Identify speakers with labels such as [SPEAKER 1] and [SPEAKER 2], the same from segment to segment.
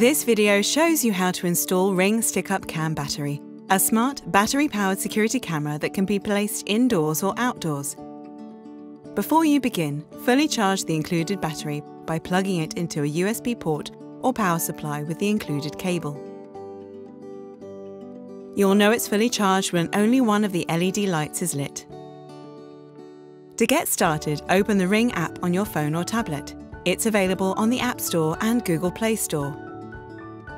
[SPEAKER 1] This video shows you how to install Ring Stick-Up Cam Battery, a smart battery-powered security camera that can be placed indoors or outdoors. Before you begin, fully charge the included battery by plugging it into a USB port or power supply with the included cable. You'll know it's fully charged when only one of the LED lights is lit. To get started, open the Ring app on your phone or tablet. It's available on the App Store and Google Play Store.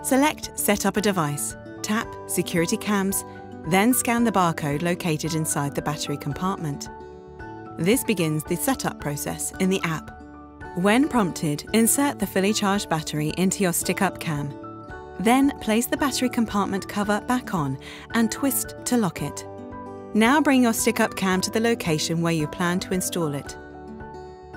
[SPEAKER 1] Select Set up a device, tap Security Cams, then scan the barcode located inside the battery compartment. This begins the setup process in the app. When prompted, insert the fully charged battery into your stick-up cam. Then place the battery compartment cover back on and twist to lock it. Now bring your stick-up cam to the location where you plan to install it.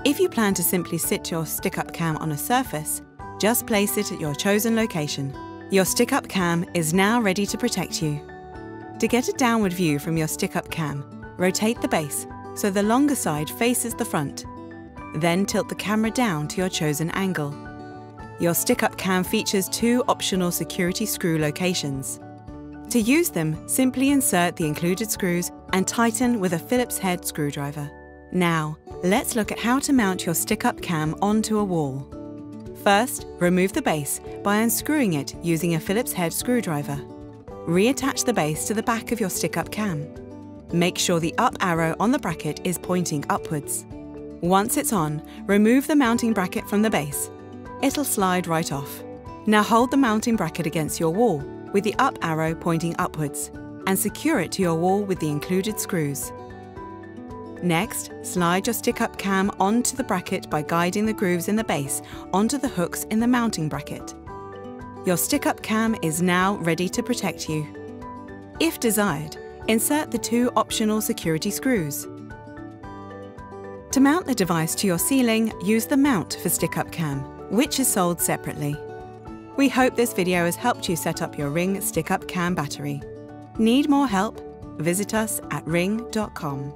[SPEAKER 1] If you plan to simply sit your stick-up cam on a surface, just place it at your chosen location. Your stick-up cam is now ready to protect you. To get a downward view from your stick-up cam, rotate the base so the longer side faces the front. Then tilt the camera down to your chosen angle. Your stick-up cam features two optional security screw locations. To use them, simply insert the included screws and tighten with a Phillips head screwdriver. Now, let's look at how to mount your stick-up cam onto a wall. First, remove the base by unscrewing it using a Phillips head screwdriver. Reattach the base to the back of your stick-up cam. Make sure the up arrow on the bracket is pointing upwards. Once it's on, remove the mounting bracket from the base. It'll slide right off. Now hold the mounting bracket against your wall with the up arrow pointing upwards and secure it to your wall with the included screws. Next, slide your stick-up cam onto the bracket by guiding the grooves in the base onto the hooks in the mounting bracket. Your stick-up cam is now ready to protect you. If desired, insert the two optional security screws. To mount the device to your ceiling, use the mount for stick-up cam, which is sold separately. We hope this video has helped you set up your Ring stick-up cam battery. Need more help? Visit us at ring.com.